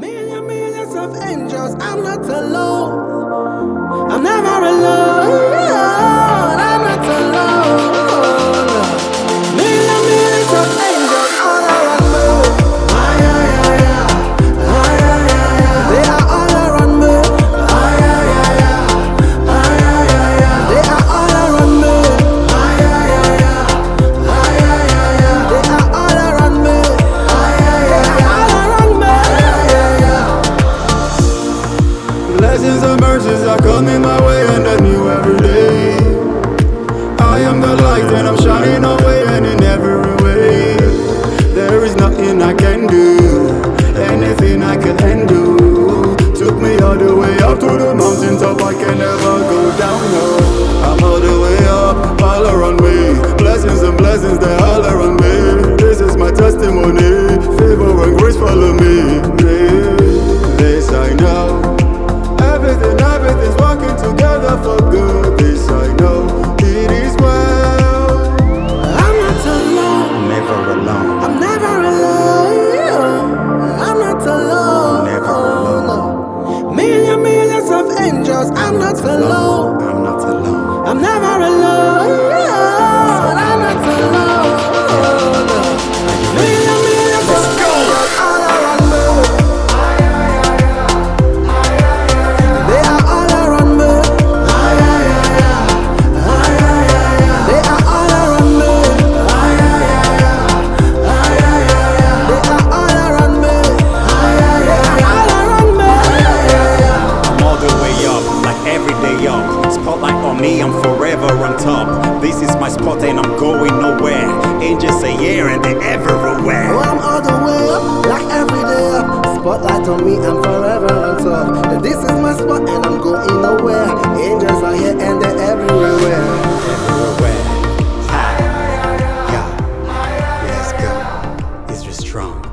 Million, millions of angels, I'm not alone. I'm never alone. light and I'm shining away and in every way. There is nothing I can do, anything I can do. Took me all the way up to the mountains top I can never cause I'm not alone. spotlight on me, I'm forever on top. This is my spot and I'm going nowhere. Angels are here and they're everywhere. Well, I'm all the way up, like every day up. Spotlight on me, I'm forever on top. This is my spot and I'm going nowhere. Angels are here and they're everywhere. Everywhere. Yeah. Yeah. Let's go. It's just strong.